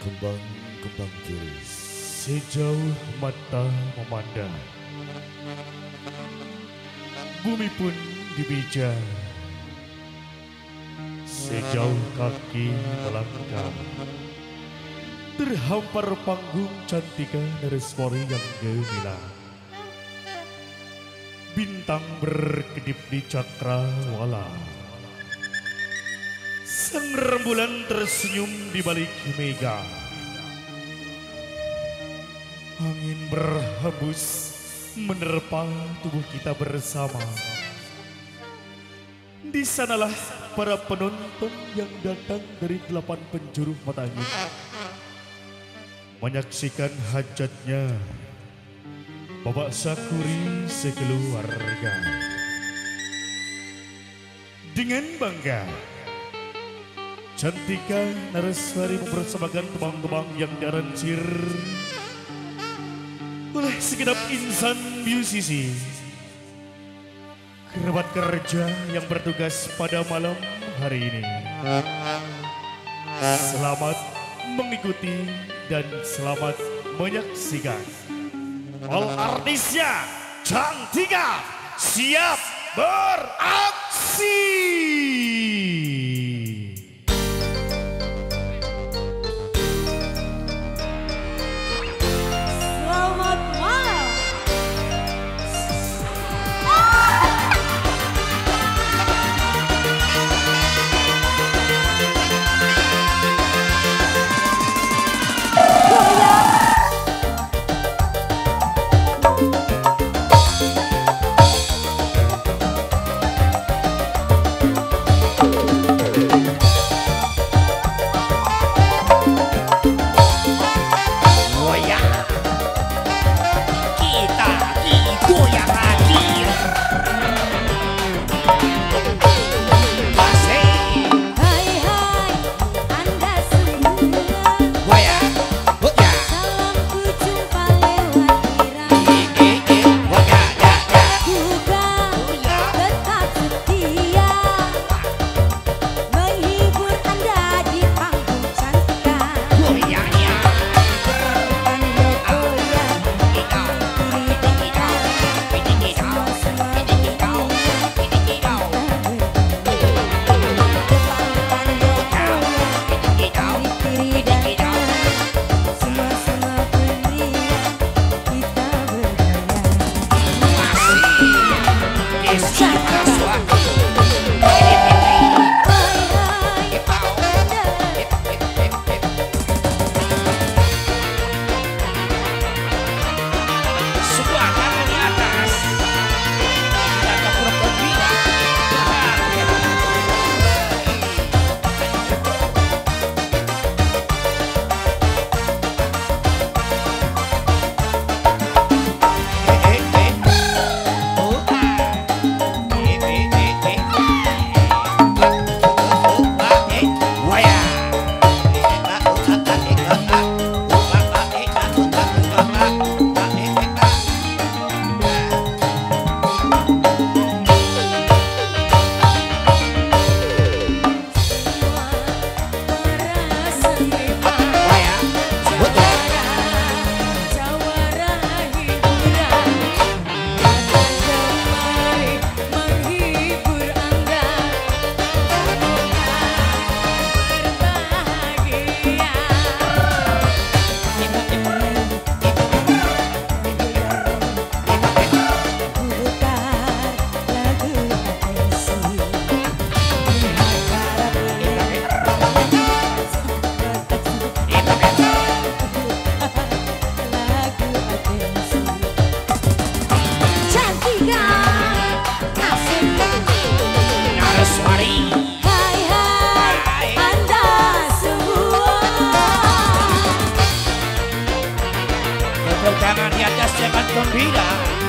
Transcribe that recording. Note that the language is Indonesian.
kembang-kembang kiri. Sejauh mata memandang, bumi pun dibijak. Sejauh kaki melangkah, terhampar panggung cantika Nareswari yang gemilang. Bintang berkedip di cakrawala. Sang rembulan tersenyum di balik mega. Angin berhembus menerpa tubuh kita bersama. Di sanalah para penonton yang datang dari delapan penjuru mata angin. Menyaksikan hajatnya Bapak Sakuri sekeluarga. Dengan bangga, Cantika Naraswari mempersembahkan tembang-tembang yang diaransir oleh segenap insan musisi. Kerabat kerja yang bertugas pada malam hari ini. Selamat mengikuti dan selamat menyaksikan. All artisnya Cantika siap beraksi. Vampira.